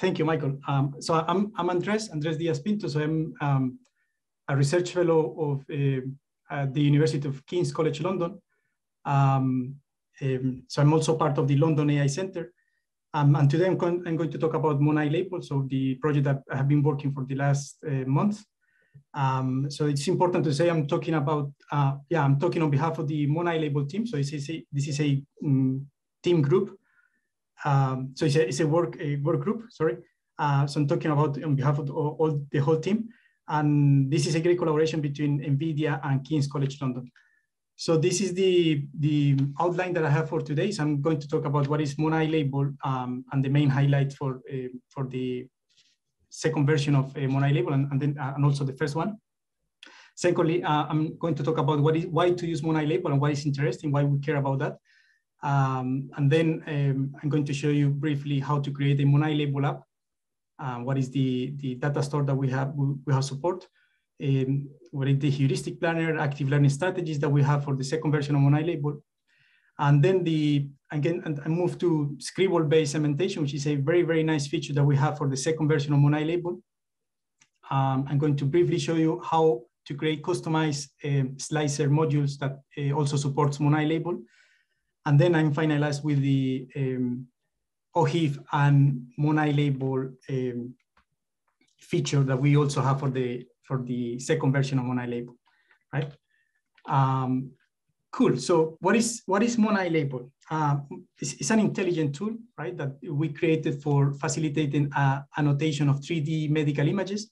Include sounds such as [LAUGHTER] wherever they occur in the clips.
thank you, Michael. Um, so I'm, I'm Andres, Andres Diaz-Pinto. So I'm um, a research fellow of uh, at the University of King's College London. Um, um, so I'm also part of the London AI Center. Um, and today I'm, going, I'm going to talk about Monai Label, so the project that I have been working for the last uh, month. Um, so it's important to say I'm talking about, uh, yeah, I'm talking on behalf of the Monai Label team. So this is a, this is a um, team group. Um, so it's a, it's a work a work group. Sorry. Uh, so I'm talking about on behalf of the, all, the whole team. And this is a great collaboration between NVIDIA and King's College London. So this is the, the outline that I have for today. So I'm going to talk about what is Monai label um, and the main highlight for, uh, for the second version of uh, Monai label and, and, then, uh, and also the first one. Secondly, uh, I'm going to talk about what is, why to use Monai label and why it's interesting, why we care about that. Um, and then um, I'm going to show you briefly how to create a Monai label app. Uh, what is the, the data store that we have, we, have support um, what is the heuristic planner, active learning strategies that we have for the second version of Monai label. And then the, again, and I move to Scribble-based segmentation, which is a very, very nice feature that we have for the second version of Monai label. Um, I'm going to briefly show you how to create customized uh, slicer modules that uh, also supports Monai label. And then I'm finalized with the um, OHIF and Monai label um, feature that we also have for the for the second version of Monai label, right? Um, cool. So what is what is Monai label? Uh, it's, it's, an intelligent tool, right? That we created for facilitating uh, annotation of 3D medical images.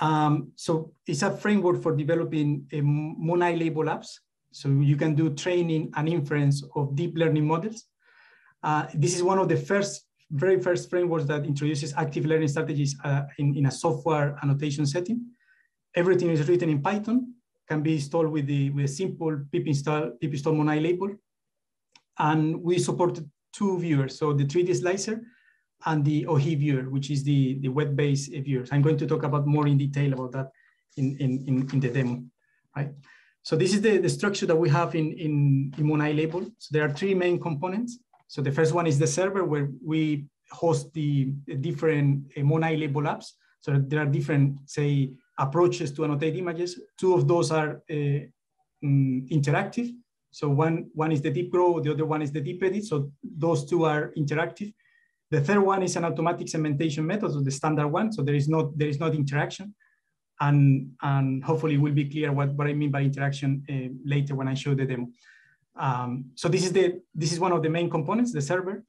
Um, so it's a framework for developing a Monai label apps. So you can do training and inference of deep learning models. Uh, this is one of the first very first frameworks that introduces active learning strategies uh, in, in a software annotation setting. Everything is written in Python, can be installed with, the, with a simple pip install, pip install Monai label. And we support two viewers, so the 3D slicer and the OHIF viewer, which is the, the web-based viewers. I'm going to talk about more in detail about that in, in, in, in the demo, right? So this is the, the structure that we have in, in, in Monai label. So there are three main components. So the first one is the server where we host the, different uh, Monai label apps. So there are different, say, approaches to annotate images. Two of those are uh, mm, interactive. So one, one is the deep grow, the other one is the deep edit. So those two are interactive. The third one is an automatic segmentation method, so the standard one. So there is not, there is not interaction. And, and hopefully will be clear what, what I mean by interaction uh, later when I show the demo. Um, so this is, the, this is one of the main components, the server.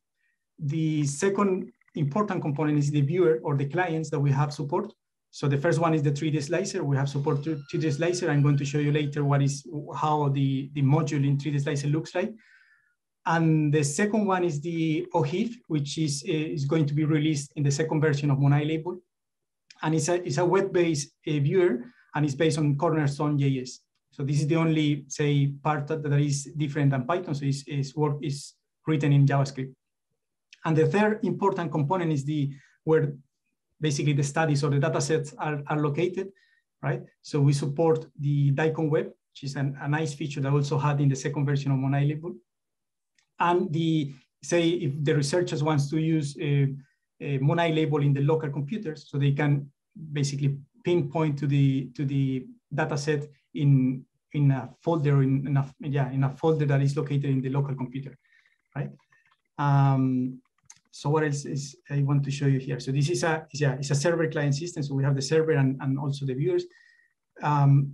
The second important component is the viewer or the clients that we have support. So the first one is the 3D slicer. We have support to 3D slicer. I'm going to show you later what is how the, the module in 3D slicer looks like. And the second one is the OHIF, which is, is going to be released in the second version of Monai label. And it's a, it's a web-based uh, viewer, and it's based on Cornerstone JS. So this is the only, say, part that, that is different than Python. So it's, it's work is written in JavaScript. And the third important component is the where basically the studies or the data sets are, are located, right? So we support the DICOM web, which is an, a nice feature that also had in the second version of Monai label. And the, say, if the researchers wants to use a Monai label in the local computers, so they can basically pinpoint to the, to the data set in in a folder in, a yeah in a folder that is located in the local computer, right? Um, so what else is I want to show you here? So this is a yeah it's a server client system. So we have the server and, and also the viewers. Um,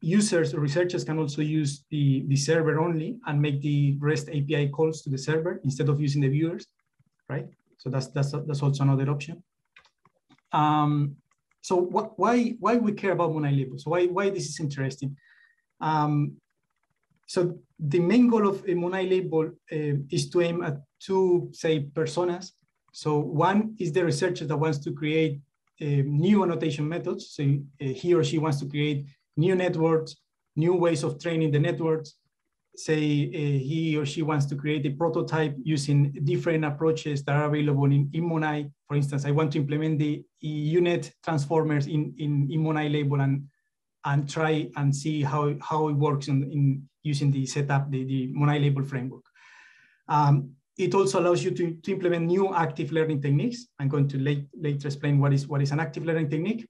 users or researchers can also use the, the server only and make the REST API calls to the server instead of using the viewers, right? So that's that's that's also another option. Um, so what, why why we care about Monai label? So why why this is interesting? Um, so the main goal of a Monai label uh, is to aim at two, say, personas. So one is the researcher that wants to create uh, new annotation methods. So uh, he or she wants to create new networks, new ways of training the networks. Say uh, he or she wants to create a prototype using different approaches that are available in, in Monai. For instance, I want to implement the UNet transformers in, in, in Monai label and and try and see how, how it works in, in using the setup, the, the Monai label framework. Um, it also allows you to, to implement new active learning techniques. I'm going to late, later explain what is, what is an active learning technique.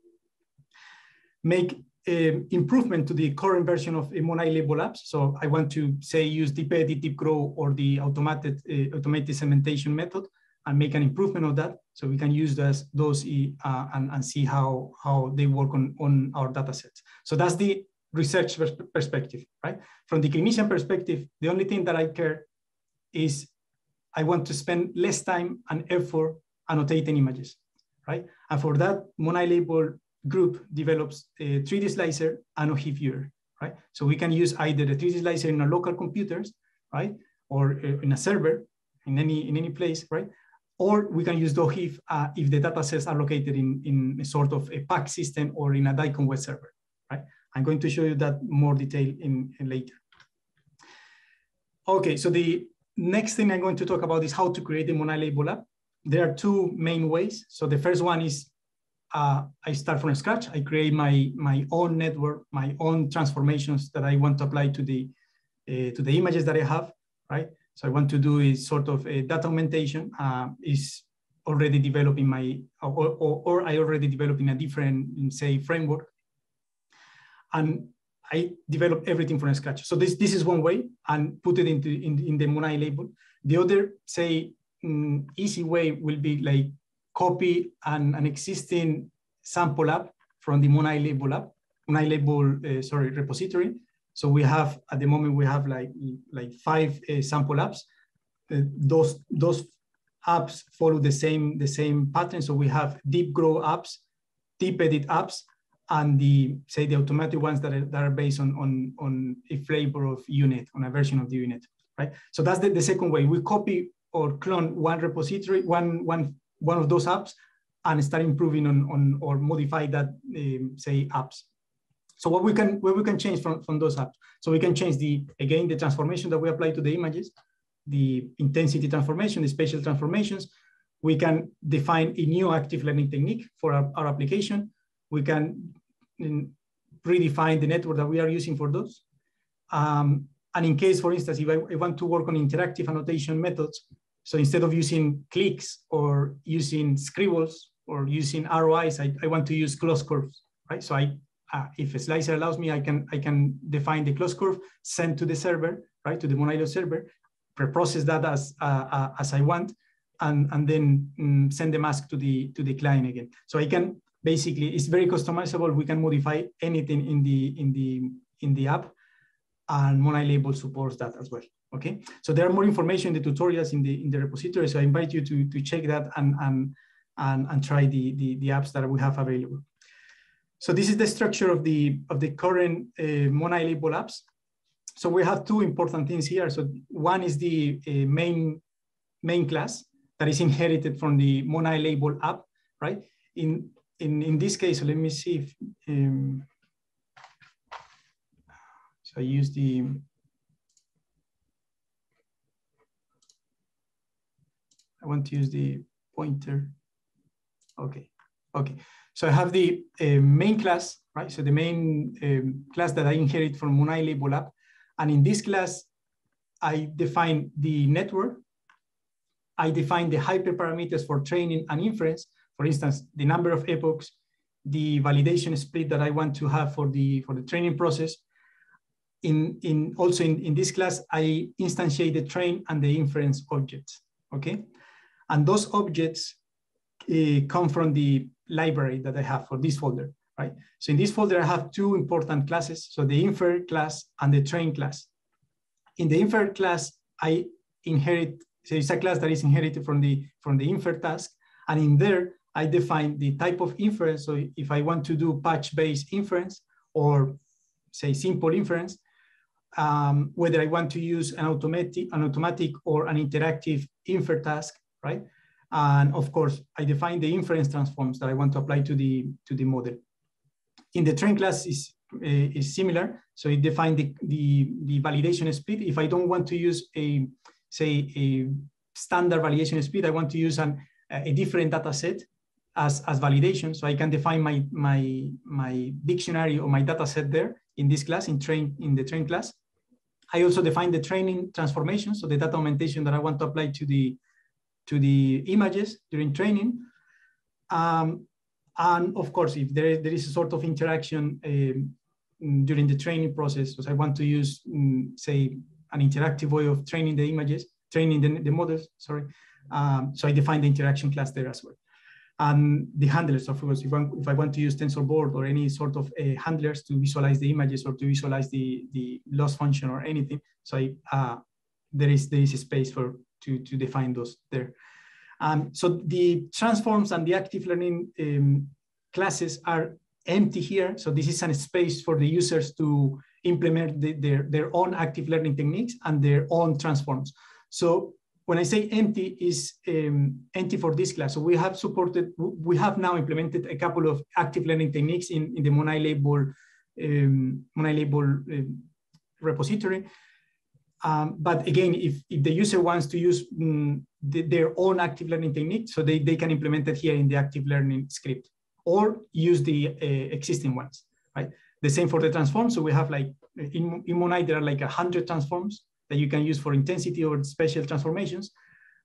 Make um, improvement to the current version of Monai label apps. So I want to say use deep edit, deep grow, or the automated uh, automated segmentation method and make an improvement of that. So we can use those, those uh, and, and see how, how they work on, on our data sets. So that's the research perspective, right? From the clinician perspective, the only thing that I care is I want to spend less time and effort annotating images, right? And for that, MonaiLabel group develops a 3D slicer and OHIF viewer, right? So we can use either the 3D slicer in our local computers, right? Or uh, in a server in any, in any place, right? Or we can use DOHIF uh, if the data sets are located in, in a sort of a PAC system or in a DICOM web server, right? I'm going to show you that more detail in, in later. Okay, so the next thing I'm going to talk about is how to create a MonaiLabel app. There are two main ways. So the first one is uh, I start from scratch. I create my, my own network, my own transformations that I want to apply to the, uh, to the images that I have, right? So I want to do is sort of a data augmentation uh, is already developing my, or, or, or I already developing a different, say, framework. And I develop everything from scratch. So this, this is one way and put it into in, in the Monai label. The other, say, um, easy way will be like copy an, an existing sample app from the MonaiLabel app, MonaiLabel, uh, sorry, repository. So we have, at the moment, we have like, like five uh, sample apps. Uh, those, those apps follow the same, the same pattern. So we have deep grow apps, deep edit apps, and the, say, the automatic ones that are, that are based on, on, on a flavor of UNet, on a version of the UNet, right? So that's the, the second way. We copy or clone one repository, one, one, one of those apps, and start improving on, on or modify that, um, say, apps. So what we can what we can change from, from those apps. So we can change the again the transformation that we apply to the images, the intensity transformation, the spatial transformations. We can define a new active learning technique for our, our application. We can mm, redefine the network that we are using for those. Um, and in case, for instance, if I, I, want to work on interactive annotation methods, so instead of using clicks or using scribbles or using ROIs, I, I want to use closed curves, right? So I uh, if a slicer allows me, I can I can define the closed curve, send to the server, right, to the MonaiLabel server, pre-process that as uh, uh, as I want, and and then um, send the mask to the to the client again. So I can basically it's very customizable. We can modify anything in the in the in the app, and MonaiLabel supports that as well. Okay, so there are more information in the tutorials in the in the repository. So I invite you to to check that and and and, and try the, the the apps that we have available. So this is the structure of the, of the current uh, MonaiLabel apps. So we have two important things here. So one is the uh, main, main class that is inherited from the MonaiLabel app, right? In, in, in this case, let me see if, um, so I use the, I want to use the pointer. Okay, okay. So I have the uh, main class, right? So the main um, class that I inherit from MonaiLabel app. And in this class, I define the network. I define the hyperparameters for training and inference. For instance, the number of epochs, the validation split that I want to have for the, for the training process. In, in also in, in this class, I instantiate the train and the inference objects, okay? And those objects uh, come from the library that I have for this folder, right? So in this folder, I have two important classes. So the infer class and the train class. In the infer class, I inherit, so it's a class that is inherited from the, from the infer task. And in there, I define the type of inference. So if I want to do patch-based inference or say simple inference, um, whether I want to use an automatic, an automatic or an interactive infer task, right? And of course, I define the inference transforms that I want to apply to the, to the model. In the train class is, uh, is similar. So it defines the, the, the validation split. If I don't want to use a, say, a standard validation split, I want to use an, a different data set as, as validation. So I can define my, my, my dictionary or my data set there in this class, in train, in the train class. I also define the training transformation, so the data augmentation that I want to apply to the to the images during training. Um, and of course, if there, there is a sort of interaction um, during the training process, so I want to use, um, say, an interactive way of training the images, training the, the models, sorry. Um, so I define the interaction class there as well. And the handlers, of course, if, if I want to use TensorBoard or any sort of uh, handlers to visualize the images or to visualize the, the loss function or anything, so I, uh, there is there is a space for to, to define those there. Um, so the transforms and the active learning um, classes are empty here. So this is a space for the users to implement the, their, their own active learning techniques and their own transforms. So when I say empty is um, empty for this class. So we have supported, we have now implemented a couple of active learning techniques in, in the MonaiLabel, um, MonaiLabel um, repository. Um, but again, if, if the user wants to use um, the, their own active learning technique, so they, they can implement it here in the active learning script or use the uh, existing ones, right? The same for the transforms. So we have like, in, in Monai, there are like a 100 transforms that you can use for intensity or special transformations.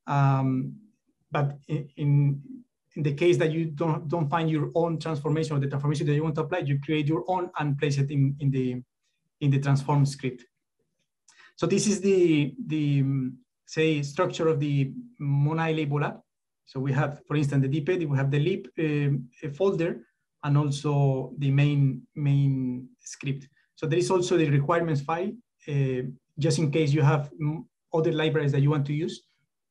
Um, but in, in, the case that you don't, don't find your own transformation or the transformation that you want to apply, you create your own and place it in, in, the, in the transform script. So this is the, the say, structure of the MonaiLabel app. So we have, for instance, the DeepEdit, we have the lib uh, folder and also the main, main script. So there is also the requirements file uh, just in case you have other libraries that you want to use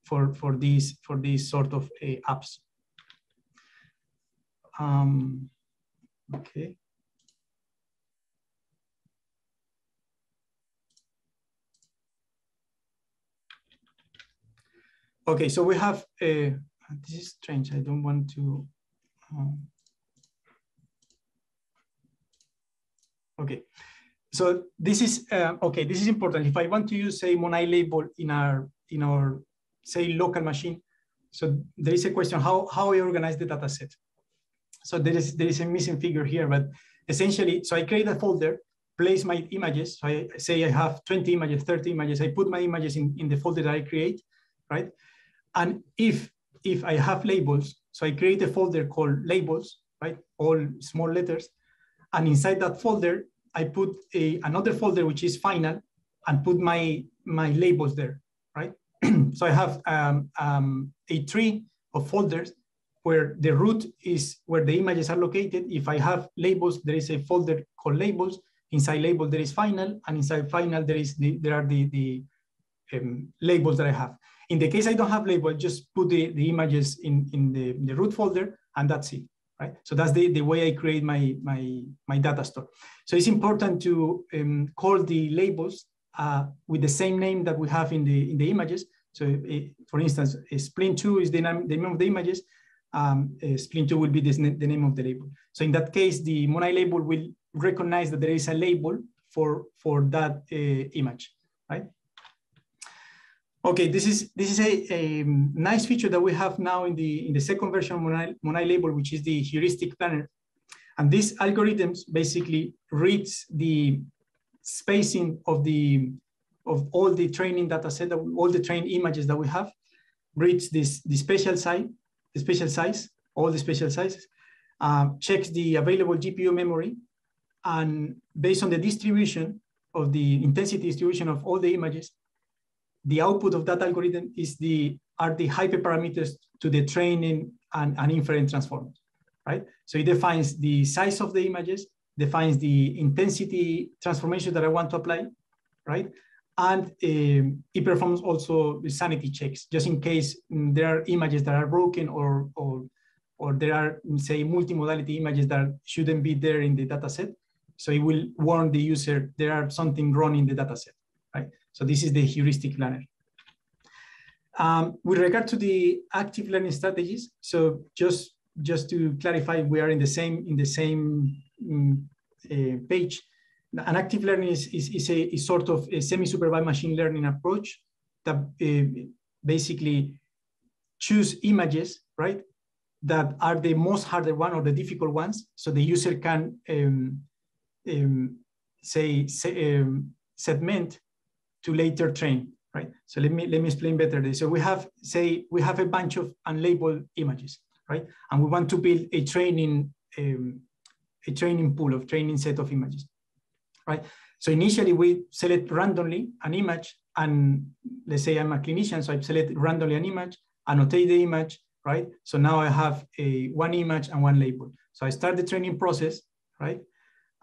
for, for, these, for these sort of uh, apps. Um, okay. Okay, so we have, uh, this is strange, I don't want to, um, okay. So this is, uh, okay, this is important. If I want to use, say, Monai label in our, in our, say, local machine, so there is a question, how, how I organize the data set. So there is, there is a missing figure here, but essentially, so I create a folder, place my images. So I say I have 20 images, 30 images. I put my images in, in the folder that I create, right? And if, if I have labels, so I create a folder called labels, right? All small letters. And inside that folder, I put a, another folder, which is final, and put my, my labels there, right? [CLEARS THROAT] so I have um, um, a tree of folders where the root is where the images are located. If I have labels, there is a folder called labels. Inside label, there is final, and inside final, there is the, there are the, the um, labels that I have. In the case I don't have label, just put the, the images in, in the, the root folder, and that's it right? So that's the, the way I create my, my, my data store. So it's important to um, call the labels uh, with the same name that we have in the, in the images. So it, for instance, spleen2 is the name, the name of the images. Um, spleen2 will be this, the name of the label. So in that case, the Monai label will recognize that there is a label for, for that uh, image? Okay, this is this is a, a nice feature that we have now in the in the second version of Monai label, which is the heuristic planner. And these algorithms basically reads the spacing of the of all the training data set, all the trained images that we have, reads this the spatial size, the spatial size, all the spatial sizes, uh, checks the available GPU memory, and based on the distribution of the intensity distribution of all the images, the output of that algorithm is the are the hyperparameters to the training and, and inference transformers, right? So it defines the size of the images, defines the intensity transformation that I want to apply, right? And um, it performs also the sanity checks, just in case um, there are images that are broken or, or, or there are, say, multimodality images that shouldn't be there in the data set. So it will warn the user there are something wrong in the data set, right? So this is the heuristic planner. Um, with regard to the active learning strategies, so just just to clarify, we are in the same in the same um, uh, page. An active learning is, is, is a is sort of a semi-supervised machine learning approach that uh, basically choose images, right, that are the most harder one or the difficult ones, so the user can um, say, say segment to later train, right? So let me let me explain better this. So we have say we have a bunch of unlabeled images, right? And we want to build a training um, a training pool of training set of images, right? So initially we select randomly an image and let's say I'm a clinician, so I select randomly an image, annotate the image, right? So now I have a one image and one label. So I start the training process, right?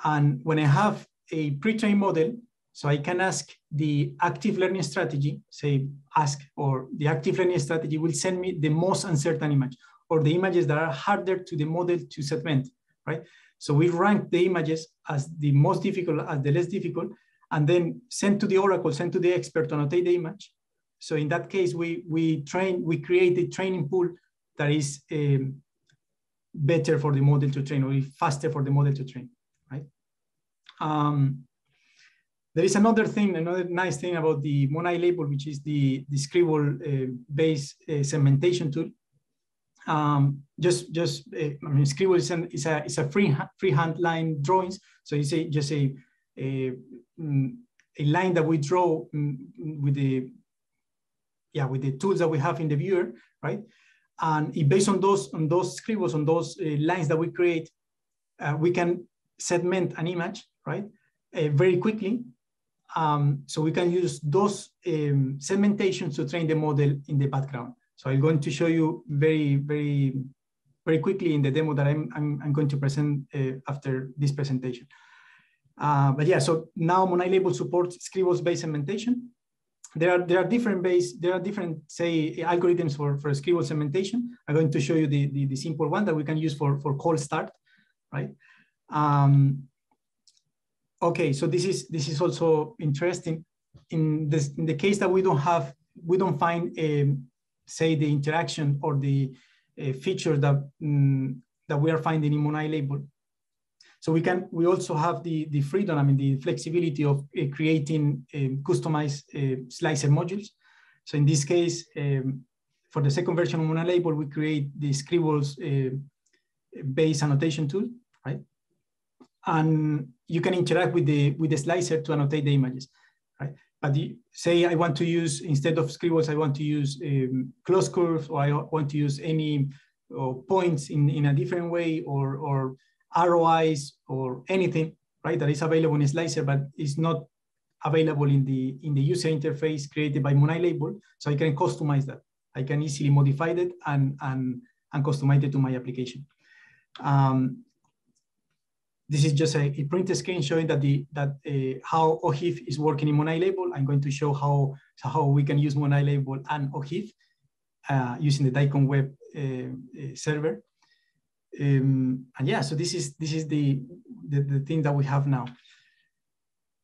And when I have a pre-trained model, so I can ask the active learning strategy, say ask, or the active learning strategy will send me the most uncertain image or the images that are harder to the model to segment, right? So we rank the images as the most difficult, as the less difficult, and then send to the oracle, send to the expert to annotate the image. So in that case, we, we train, we create a training pool that is um, better for the model to train or faster for the model to train, right? Um, there is another thing, another nice thing about the Monai label, which is the, the Scribble-based uh, uh, segmentation tool. Um, just, just uh, I mean, Scribble is, an, is a, is a free, freehand line drawings. So it's a, just a, a, mm, a line that we draw mm, with the, yeah, with the tools that we have in the viewer, right? And based on those, on those scribbles, on those uh, lines that we create, uh, we can segment an image, right? Uh, very quickly. Um, so we can use those um, segmentations to train the model in the background. So I'm going to show you very, very, very quickly in the demo that I'm, I'm, I'm going to present uh, after this presentation. Uh, but yeah, so now Monai Label supports Scribbles-based segmentation there are there are different base there are different say algorithms for for scribble segmentation i'm going to show you the, the, the simple one that we can use for for cold start right um okay so this is this is also interesting in this in the case that we don't have we don't find um, say the interaction or the uh, feature that um, that we are finding in monai label so we can, we also have the, the freedom, I mean, the flexibility of uh, creating um, customized uh, slicer modules. So in this case, um, for the second version of Monai Label, we create the Scribbles uh, base annotation tool? And you can interact with the, with the slicer to annotate the images, right? But the, say I want to use, instead of Scribbles, I want to use um, close curves, or I want to use any points in, in a different way, or, or ROIs or anything, right, that is available in Slicer, but is not available in the, in the user interface created by Monai Label. So I can customize that. I can easily modify it and, and, and customize it to my application. Um, this is just a, a print screen showing that the that uh, how OHIF is working in Monai Label. I'm going to show how how we can use Monai Label and OHIF uh, using the DICOM web uh, uh server. Um, and yeah, so this is this is the, the, the thing that we have now.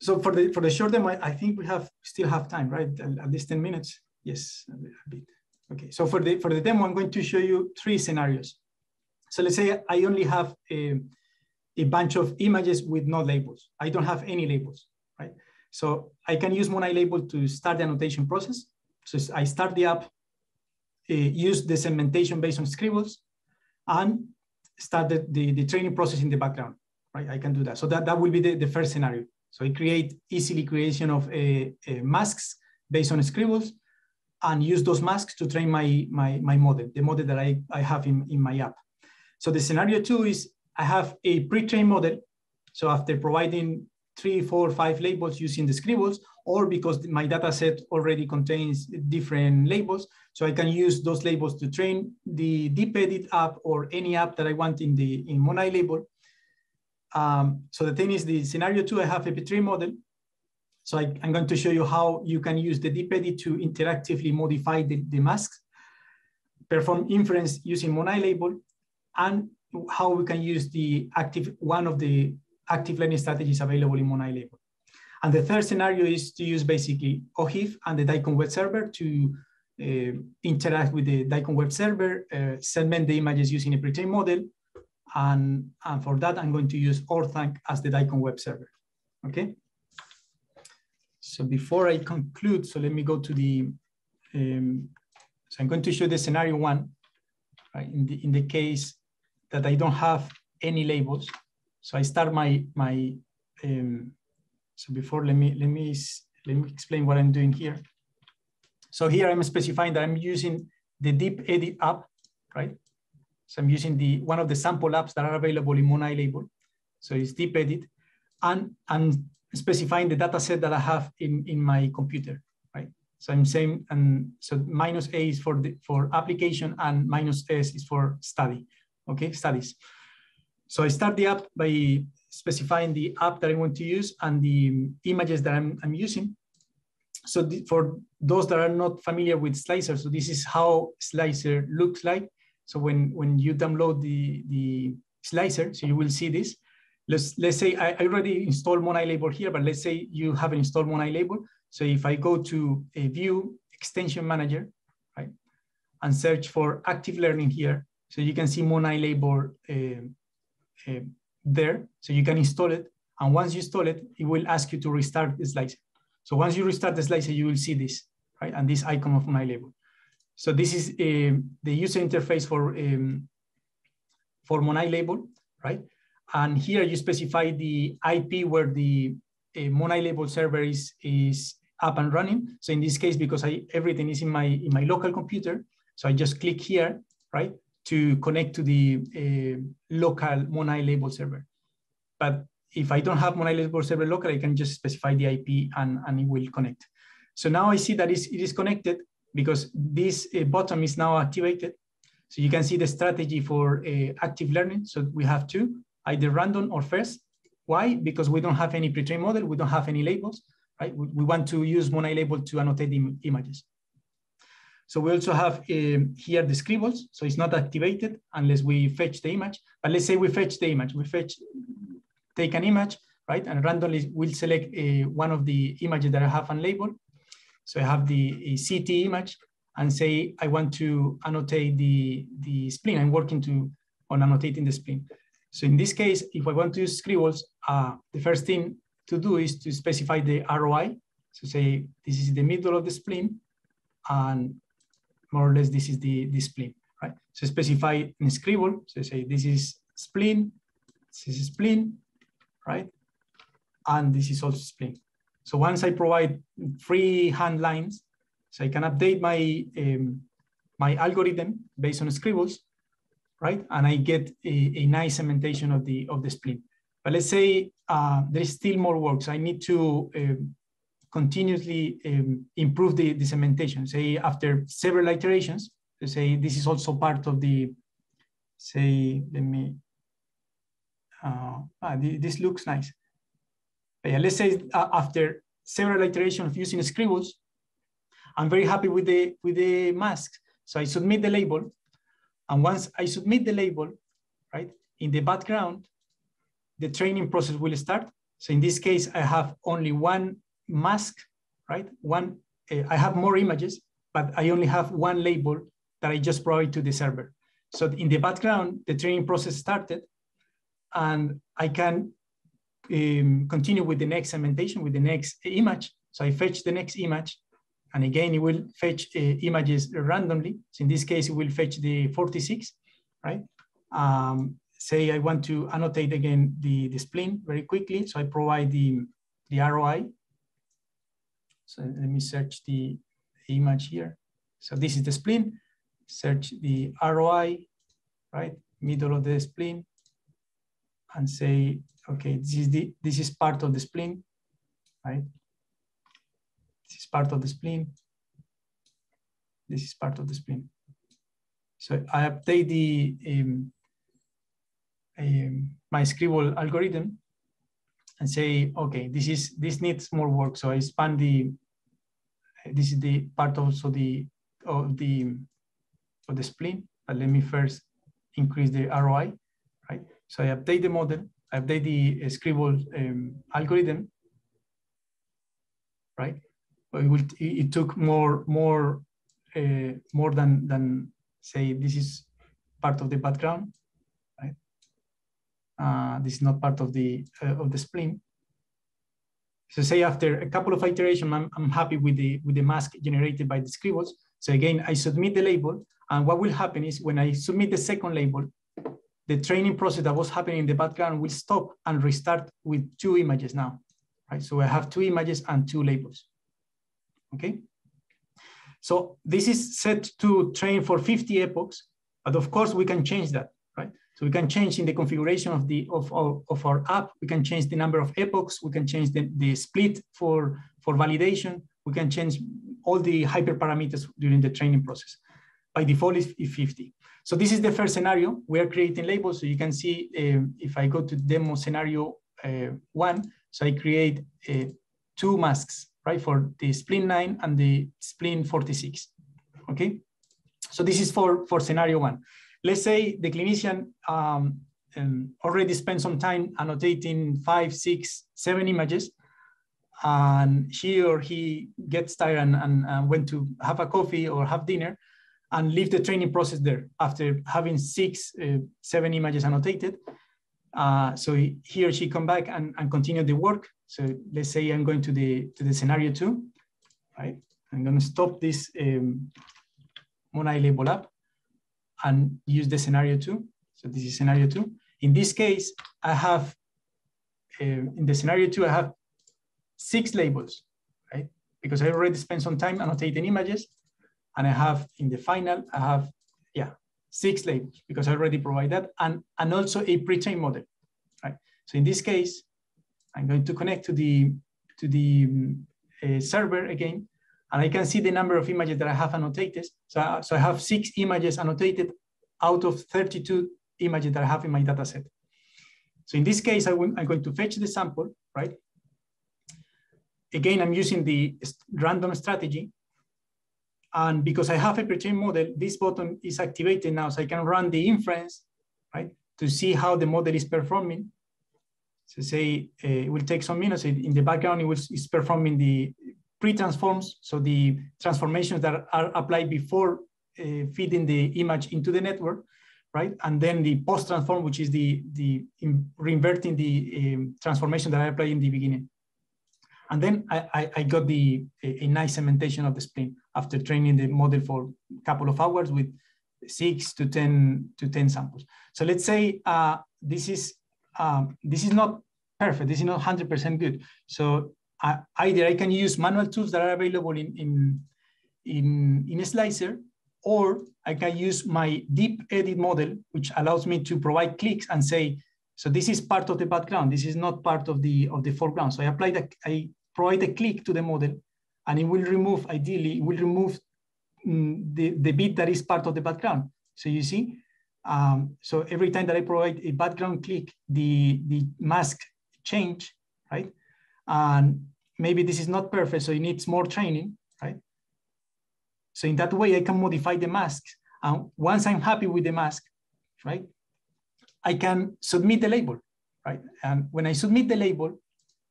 So for the for the short demo, I, I think we have still have time, right? At, least 10 minutes. Yes, a bit. Okay, so for the for the demo, I'm going to show you three scenarios. So let's say I only have a, a bunch of images with no labels. I don't have any labels, right? So I can use Monai label to start the annotation process. So I start the app, uh, use the segmentation based on scribbles, and start the, the, the, training process in the background, right? I can do that. So that, that will be the, the first scenario. So I create easily creation of a, a masks based on scribbles and use those masks to train my, my, my model, the model that I, I have in, in my app. So the scenario two is I have a pre-trained model. So after providing three, four, five labels using the scribbles, or because my data set already contains different labels, so I can use those labels to train the DeepEdit app or any app that I want in the in Monai label. Um, so the thing is the scenario two, I have a P3 model. So I, am going to show you how you can use the DeepEdit to interactively modify the, the masks, perform inference using Monai label, and how we can use the active, one of the active learning strategies available in Monai label. And the third scenario is to use basically OHIF and the DICOM web server to uh, interact with the DICOM web server, uh, segment the images using a pre-trained model. And, and for that, I'm going to use Orthanc as the DICOM web server, okay? So before I conclude, so let me go to the, um, so I'm going to show the scenario one, right? In the, in the case that I don't have any labels. So I start my, my um, so before, let me, let me let me explain what I'm doing here. So here I'm specifying that I'm using the deep edit app, right? So I'm using the one of the sample apps that are available in MonaiLabel. So it's deep edit. And I'm specifying the data set that I have in, in my computer, right? So I'm saying, and so minus A is for the for application and minus S is for study, okay, studies. So I start the app by specifying the app that I want to use and the images that I'm, I'm using. So the, for those that are not familiar with Slicer, so this is how Slicer looks like. So when, when you download the, the Slicer, so you will see this. Let's, let's say I, already installed MonaiLabel here, but let's say you haven't installed MonaiLabel. So if I go to a view extension manager, right, and search for active learning here, so you can see MonaiLabel uh, uh, there, so you can install it. And once you install it, it will ask you to restart the slicer. So once you restart the slicer, you will see this, right? And this icon of MonaiLabel. So this is uh, the user interface for, um, for MonaiLabel, right? And here you specify the IP where the uh, MonaiLabel server is, is up and running. So in this case, because I, everything is in my, in my local computer, so I just click here, right? To connect to the uh, local MonaiLabel server. But if I don't have Monai label server local, I can just specify the IP and, and it will connect. So now I see that it is connected because this uh, button is now activated. So you can see the strategy for uh, active learning. So we have two, either random or first. Why? Because we don't have any pre-trained model, we don't have any labels, right? We, we want to use Monai label to annotate the images. So we also have um, here the scribbles. So it's not activated unless we fetch the image. But let's say we fetch the image. We fetch, take an image, right? And randomly we'll select uh, one of the images that I have unlabeled. So I have the CT image and say I want to annotate the, the spleen. I'm working to on annotating the spleen. So in this case, if I want to use scribbles, uh, the first thing to do is to specify the ROI. So say this is the middle of the spleen and more or less this is the, the spleen, right? So specify in scribble, so say this is spleen, this is spleen, right? And this is also spleen. So once I provide three hand lines, so I can update my, um, my algorithm based on scribbles, right? And I get a, a nice segmentation of the, of the spleen. But let's say uh, there is still more work. So I need to um, continuously um, improve the, the segmentation. Say after several iterations, say this is also part of the, say, let me, uh, ah, this looks nice. But yeah, let's say uh, after several iterations of using scribbles, I'm very happy with the, with the mask. So I submit the label. And once I submit the label, right, in the background, the training process will start. So in this case, I have only one mask, right? One, uh, I have more images, but I only have one label that I just provide to the server. So in the background, the training process started and I can um, continue with the next segmentation with the next image. So I fetch the next image and again, it will fetch uh, images randomly. So in this case, it will fetch the 46, right? Um, say I want to annotate again the, the spleen very quickly. So I provide the, the ROI so let me search the image here. So this is the spleen. Search the ROI, right? Middle of the spleen, and say, okay, this is the this is part of the spleen, right? This is part of the spleen. This is part of the spleen. So I update the um, um, my scribble algorithm and say, okay, this is this needs more work. So I expand the this is the part also the of the of the spleen. But let me first increase the ROI, right? So I update the model, I update the uh, scribble um, algorithm, right? It, will, it took more more uh, more than than say this is part of the background? Uh, this is not part of the uh, of the spleen. So say after a couple of iterations, I'm, I'm happy with the, with the mask generated by the scribbles. So again, I submit the label. And what will happen is when I submit the second label, the training process that was happening in the background will stop and restart with two images now, right? So I have two images and two labels. okay? So this is set to train for 50 epochs, but of course we can change that? So we can change in the configuration of the of, of, of our app, we can change the number of epochs, we can change the, the split for, for validation, we can change all the hyperparameters during the training process. By default is 50. So this is the first scenario. We are creating labels. So you can see um, if I go to demo scenario uh, one, so I create uh, two masks, right, for the spleen 9 and the spleen 46, okay? So this is for, for scenario one. Let's say the clinician um, um, already spent some time annotating five, six, seven images, and she or he gets tired and, and, and went to have a coffee or have dinner and leave the training process there after having six, uh, seven images annotated. Uh, so he or she come back and, and continue the work. So let's say I'm going to the to the scenario two, right? I'm going to stop this um, Monai label app and use the scenario two. So this is scenario two. In this case, I have, uh, in the scenario two, I have six labels, right? Because I already spent some time annotating images and I have in the final, I have, yeah, six labels because I already provide that and, and also a pre-trained model, right? So in this case, I'm going to connect to the, to the um, uh, server again, and I can see the number of images that I have annotated. So, so I have six images annotated out of 32 images that I have in my data set. So in this case, I am going to fetch the sample, right? Again, I'm using the random strategy and because I have a pre-trained model, this button is activated now. So I can run the inference, right? To see how the model is performing. So say uh, it will take some minutes. In the background, it was, is performing the pre-transforms. So the transformations that are applied before uh, feeding the image into the network, right? And then the post-transform, which is the, the reinverting the um, transformation that I applied in the beginning. And then I, I, I got the a, a, nice segmentation of the spleen after training the model for a couple of hours with six to 10 to 10 samples. So let's say uh, this is um, this is not perfect. This is not 100% good. So uh, either I can use manual tools that are available in, in, in, in Slicer, or I can use my deep edit model, which allows me to provide clicks and say, so this is part of the background. This is not part of the of the foreground. So I apply the, I provide a click to the model and it will remove, ideally, it will remove mm, the, the bit that is part of the background. So you see, um, so every time that I provide a background click, the, the mask change, right? And maybe this is not perfect, so it needs more training, right? So in that way, I can modify the mask. And once I'm happy with the mask, right, I can submit the label, right? And when I submit the label,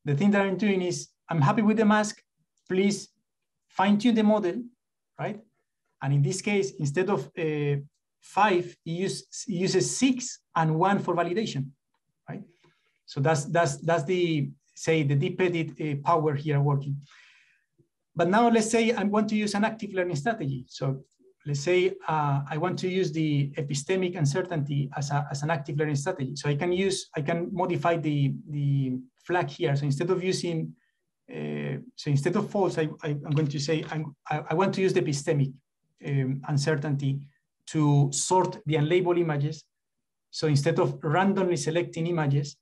the thing that I'm doing is I'm happy with the mask. Please fine tune the model, right? And in this case, instead of uh, five, he, use, he uses six and one for validation, right? So that's, that's, that's the, say, the deep edit uh, power here working. But now let's say I want to use an active learning strategy. So let's say uh, I want to use the epistemic uncertainty as, a, as an active learning strategy. So I can use, I can modify the, the flag here. So instead of using uh, so instead of false, I, I, am going to say I, I, want to use the epistemic um, uncertainty to sort the unlabeled images. So instead of randomly selecting images,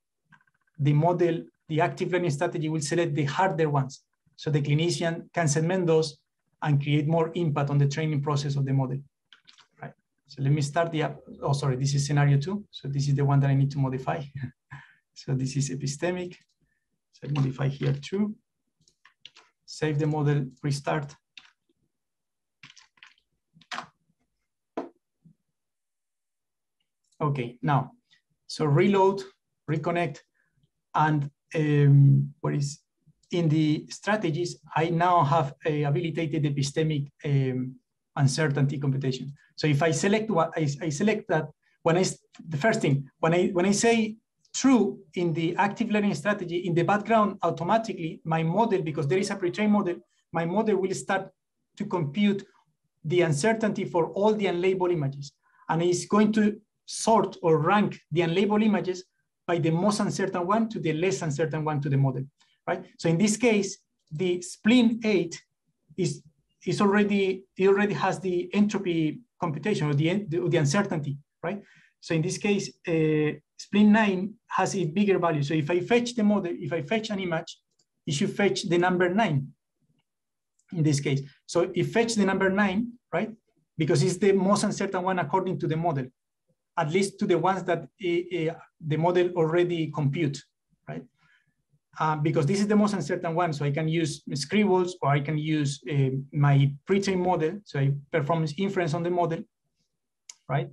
the model, the active learning strategy will select the harder ones. So the clinician can segment those and create more impact on the training process of the model. Right. So let me start the app. Oh, sorry, this is scenario two. So this is the one that I need to modify. [LAUGHS] so this is epistemic. So I modify here too save the model, restart. Okay, now, so reload, reconnect, and um, what is in the strategies, I now have a habilitated epistemic um, uncertainty computation. So if I select what I, I select that when I the first thing when I when I say true in the active learning strategy, in the background, automatically, my model, because there is a pre-trained model, my model will start to compute the uncertainty for all the unlabeled images. And it's going to sort or rank the unlabeled images by the most uncertain one to the less uncertain one to the model, right? So in this case, the spleen 8 is is already it already has the entropy computation or the, the, the uncertainty, right? So in this case, uh, Spleen 9 has a bigger value. So if I fetch the model, if I fetch an image, it should fetch the number nine in this case. So it fetch the number nine, right? Because it's the most uncertain one according to the model, at least to the ones that uh, uh, the model already compute, right? Uh, because this is the most uncertain one. So I can use scribbles or I can use uh, my pre-trained model. So I perform inference on the model, right?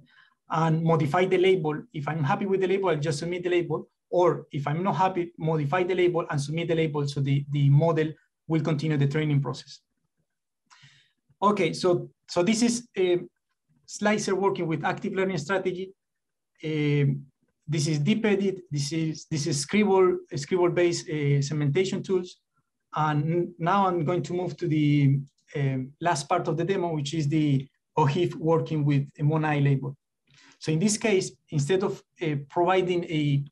And modify the label. If I'm happy with the label, I'll just submit the label. Or if I'm not happy, modify the label and submit the label so the, the model will continue the training process. Okay, so, so this is a slicer working with active learning strategy. Um, this is DeepEdit, this is, this is Scribble, Scribble-based uh, segmentation tools. And now I'm going to move to the um, last part of the demo, which is the OHIF working with a MONAI label. So in this case, instead of uh, providing a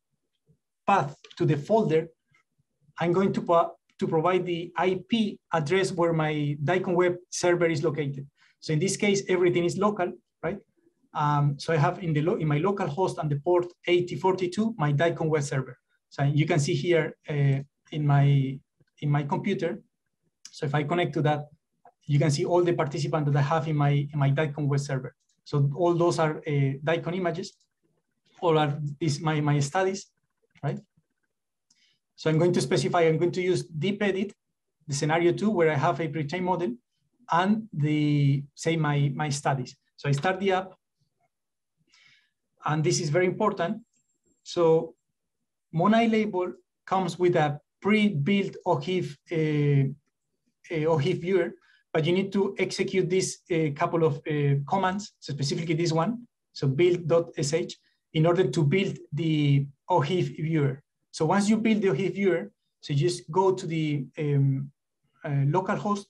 path to the folder, I'm going to, to provide the IP address where my DICOM web server is located. So in this case, everything is local, right? Um, so I have in the in my local host and the port 8042 my DICOM web server. So you can see here uh, in my in my computer. So if I connect to that, you can see all the participants that I have in my in my DICOM web server. So all those are uh, DICOM images, all are these my my studies, right? So I'm going to specify. I'm going to use deep edit, the scenario two, where I have a pre-trained model, and the say my my studies. So I start the app and this is very important. So MONAI label comes with a pre-built OHIF, uh, uh, OHIF viewer, but you need to execute this uh, couple of uh, commands, so specifically this one, so build.sh, in order to build the OHIF viewer. So once you build the OHIF viewer, so you just go to the um, uh, local host,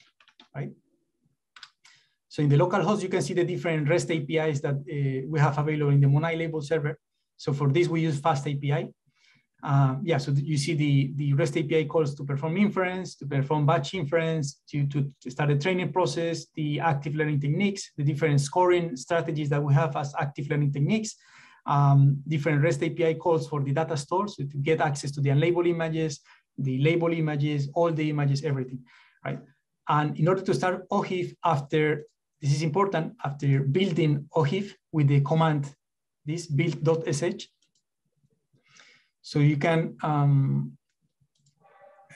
right? So in the local host, you can see the different REST APIs that uh, we have available in the MONAI label server. So for this, we use Fast API. Uh, yeah, so you see the, the REST API calls to perform inference, to perform batch inference, to, to, to start the training process, the active learning techniques, the different scoring strategies that we have as active learning techniques, um, different REST API calls for the data stores so to get access to the unlabeled images, the label images, all the images, everything, right? And in order to start OHIF after this is important after building OHIF with the command this build.sh. So you can, um,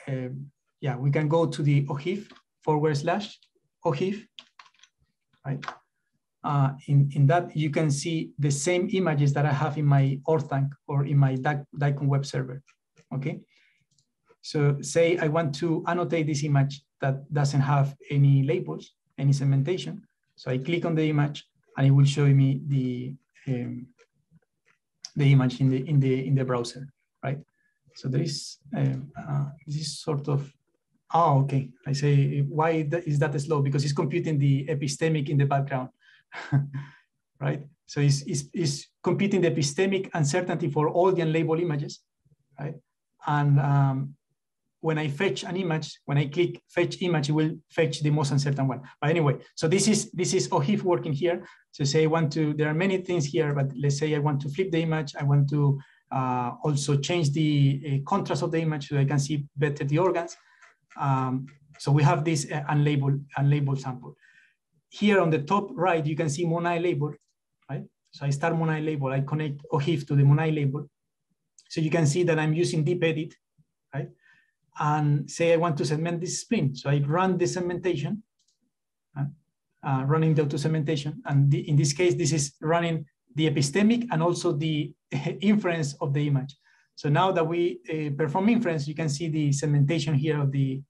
uh, yeah, we can go to the OHIF forward slash OHIF, right? Uh, in, in that, you can see the same images that I have in my Orthanc or in my DICOM web server, okay? So say I want to annotate this image that doesn't have any labels, any segmentation. So I click on the image and it will show me the um, the image in the in the in the browser, right? So there is um, uh, this sort of oh okay. I say why is that slow because it's computing the epistemic in the background, [LAUGHS] right? So it's, it's, it's computing the epistemic uncertainty for all the unlabeled images, right? And um, when I fetch an image, when I click fetch image, it will fetch the most uncertain one. But anyway, so this is this is OHIF working here. So say I want to, there are many things here, but let's say I want to flip the image. I want to uh, also change the uh, contrast of the image so I can see better the organs. Um, so we have this uh, unlabeled, unlabeled sample. Here on the top right, you can see MONAI label, right? So I start MONAI label, I connect OHIF to the MONAI label. So you can see that I'm using DeepEdit, right? And say I want to segment this spleen. So I run the segmentation, uh, running the auto segmentation. And the, in this case, this is running the epistemic and also the [LAUGHS] inference of the image. So now that we uh, perform inference, you can see the segmentation here of the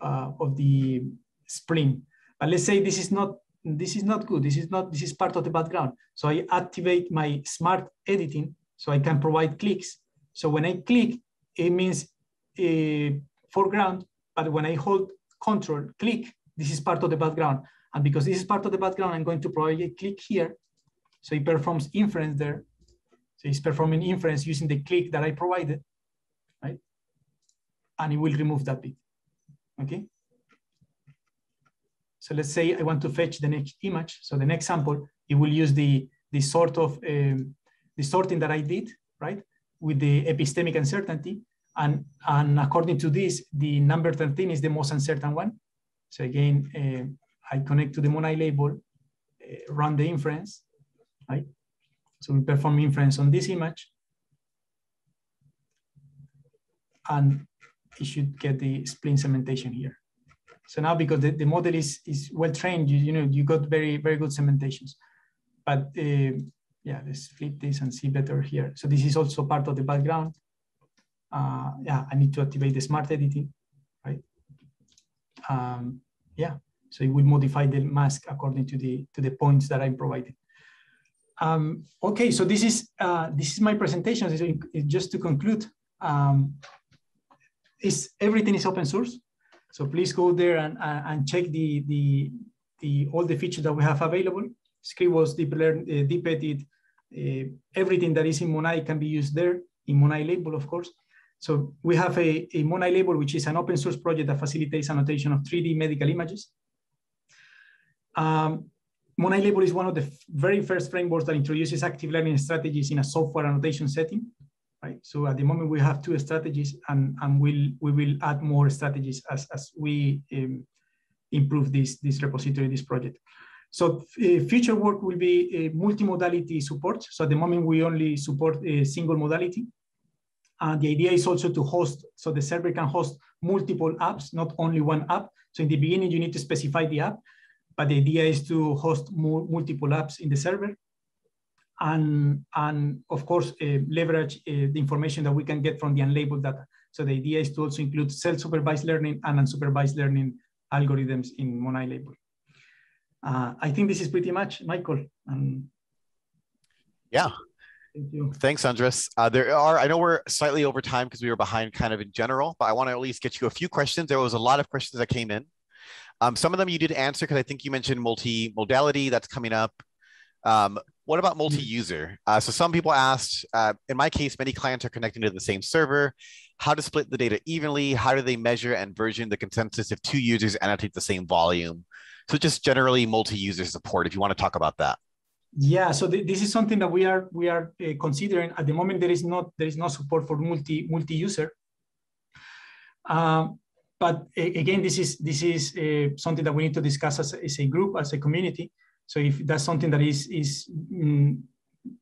uh, of the spleen. But let's say this is not this is not good. This is not this is part of the background. So I activate my smart editing so I can provide clicks. So when I click, it means foreground, but when I hold control, click, this is part of the background. And because this is part of the background, I'm going to a click here. So it performs inference there. So it's performing inference using the click that I provided, right? And it will remove that bit, okay? so let's say I want to fetch the next image. So the next sample, it will use the, the sort of um, the sorting that I did, right? With the epistemic uncertainty. And, and according to this, the number 13 is the most uncertain one. So again, uh, I connect to the MONAI label, uh, run the inference, right? So we perform inference on this image. And it should get the spleen segmentation here. So now because the, the model is, is well trained, you, you know, you got very, very good segmentations. But uh, yeah, let's flip this and see better here. So this is also part of the background. Uh, yeah, I need to activate the smart editing, right? Um, yeah, so it will modify the mask according to the to the points that I'm providing. Um, okay, so this is uh, this is my presentation. So just to conclude, um, is everything is open source. So please go there and, and check the, the, the, all the features that we have available. Scribbles, deep, learn, uh, deep edit, uh, everything that is in Monai can be used there, in Monai label, of course. So we have a, a Monai label, which is an open source project that facilitates annotation of 3D medical images. Um, Monai label is one of the very first frameworks that introduces active learning strategies in a software annotation setting right? So at the moment we have two strategies and, and we'll, we will add more strategies as, as we um, improve this, this repository, this project. So uh, future work will be a multimodality support. So at the moment we only support a single modality. And the idea is also to host, so the server can host multiple apps, not only one app. So in the beginning, you need to specify the app, but the idea is to host more, multiple apps in the server and, and of course, uh, leverage uh, the information that we can get from the unlabeled data. So the idea is to also include self-supervised learning and unsupervised learning algorithms in Monai label. Uh, I think this is pretty much, Michael. Um, yeah. Thank you. Thanks, Andres. Uh, there are, I know we're slightly over time because we were behind kind of in general, but I want to at least get you a few questions. There was a lot of questions that came in. Um, some of them you did answer because I think you mentioned multi-modality that's coming up. Um, what about mm-hmm. multi-user? Uh, so some people asked, uh, in my case, many clients are connecting to the same server. How to split the data evenly? How do they measure and version the consensus if two users annotate the same volume? So just generally multi-user support, if you want to talk about that. Yeah, so th this is something that we are we are uh, considering at the moment. There is not there is no support for multi multi user. Um, but again, this is this is uh, something that we need to discuss as, as a group, as a community. So if that's something that is, is mm,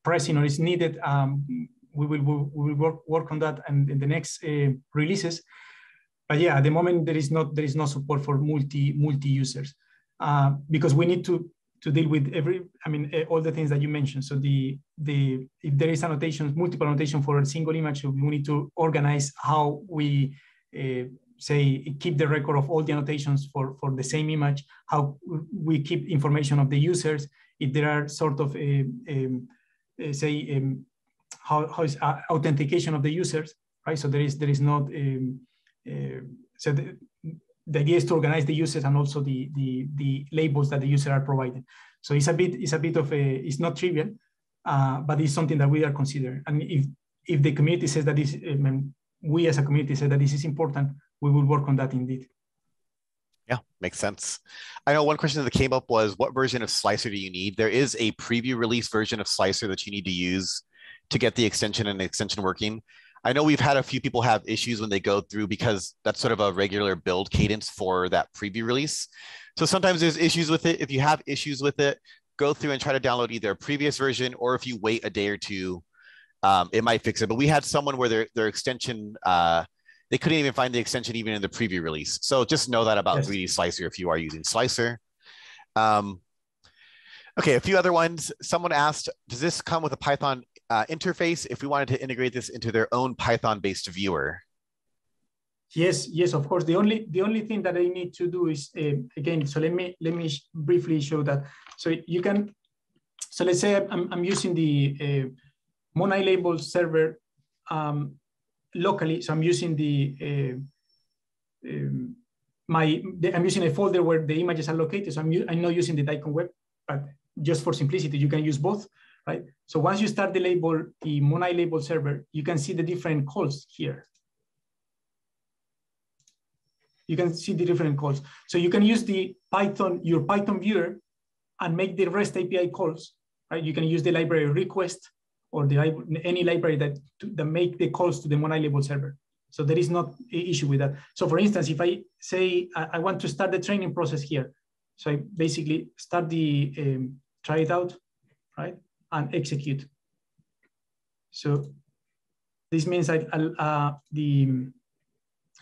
pressing or is needed, um, we will, we will work, work on that and in the next uh, releases. But yeah, at the moment there is not there is no support for multi multi users uh, because we need to to deal with every I mean uh, all the things that you mentioned. So the the if there is annotations, multiple annotation for a single image, we need to organize how we uh, say keep the record of all the annotations for, for the same image, how we keep information of the users, if there are sort of a, a, a say how, how is uh, authentication of the users, right? So there is there is not so the, the idea is to organize the users and also the the the labels that the user are providing. So it's a bit it's a bit of a it's not trivial, uh, but it's something that we are considering. And if if the community says that this, um, we as a community say that this is important, we will work on that indeed. Yeah, makes sense. I know one question that came up was what version of Slicer do you need? There is a preview release version of Slicer that you need to use to get the extension and the extension working. I know we've had a few people have issues when they go through because that's sort of a regular build cadence for that preview release. So sometimes there's issues with it. If you have issues with it, go through and try to download either a previous version or if you wait a day or two, um, it might fix it. But we had someone where their, their extension uh, they couldn't even find the extension even in the preview release. So just know that about yes. 3D Slicer if you are using Slicer. Um, okay, a few other ones. Someone asked, does this come with a Python uh, interface if we wanted to integrate this into their own Python-based viewer? Yes, yes, of course. The only the only thing that I need to do is uh, again. So let me let me briefly show that. So you can. So let's say I'm, I'm using the uh, Monai label server um, locally. So I'm using the, uh, um, my, the, I'm using a folder where the images are located. So I'm, I'm not using the DICOM web, but just for simplicity, you can use both, right? So once you start the label, the Monai label server, you can see the different calls here. you can see the different calls. So you can use the Python, your Python viewer and make the REST API calls, right? You can use the library request or the any library that, that make the calls to the Monai label server. So there is not an issue with that. So for instance, if I say I, I want to start the training process here, so I basically start the, um, try it out, right? And execute. So this means I, uh, the,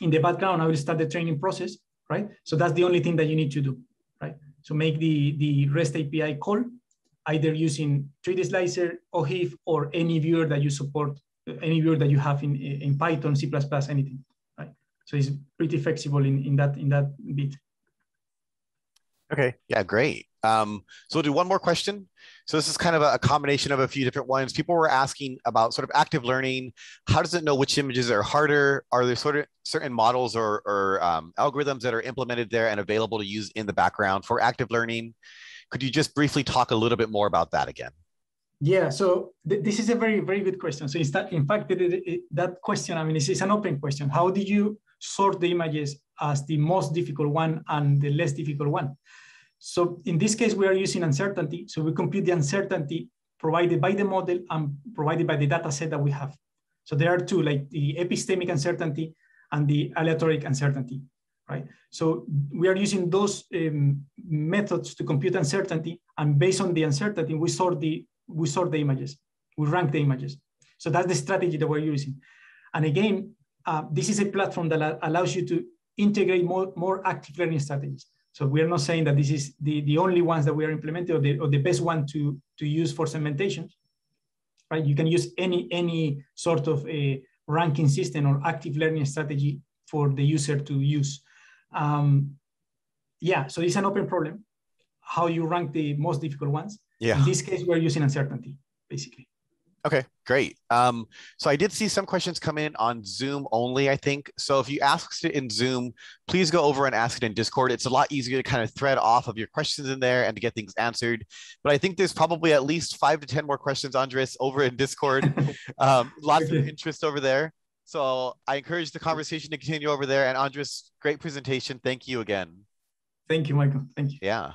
in the background, I will start the training process, right? So that's the only thing that you need to do, right? So make the, the REST API call, either using 3D Slicer, OHIF, or any viewer that you support, any viewer that you have in, in Python, C++, anything, right? So it's pretty flexible in, in, that, in that bit. Okay, yeah, great. Um, so we'll do one more question. So this is kind of a, combination of a few different ones. People were asking about sort of active learning. How does it know which images are harder? Are there sort of certain models or, or um, algorithms that are implemented there and available to use in the background for active learning? Could you just briefly talk a little bit more about that again? Yeah, so th this is a very, very good question. So in fact, it, it, that question, I mean, it's, it's an open question. How do you sort the images as the most difficult one and the less difficult one? So in this case, we are using uncertainty. So we compute the uncertainty provided by the model and provided by the data set that we have. So there are two, like the epistemic uncertainty and the aleatoric uncertainty, right? So we are using those um, methods to compute uncertainty, and based on the uncertainty, we sort the we sort the images, we rank the images. So that's the strategy that we're using. And again, uh, this is a platform that allows you to integrate more, more active learning strategies. So we are not saying that this is the, the only ones that we are implementing or the, or the best one to, to use for segmentation, right? You can use any, any sort of a ranking system or active learning strategy for the user to use. Um, yeah, so it's an open problem, how you rank the most difficult ones. Yeah. In this case, we're using uncertainty, basically. Okay, great. Um, so I did see some questions come in on Zoom only, I think. So if you asked it in Zoom, please go over and ask it in Discord. It's a lot easier to kind of thread off of your questions in there and to get things answered. But I think there's probably at least five to 10 more questions, Andres, over in Discord. [LAUGHS] um, lots of interest over there. So I encourage the conversation to continue over there. And Andres, great presentation. Thank you again. Thank you, Michael. Thank you. Yeah.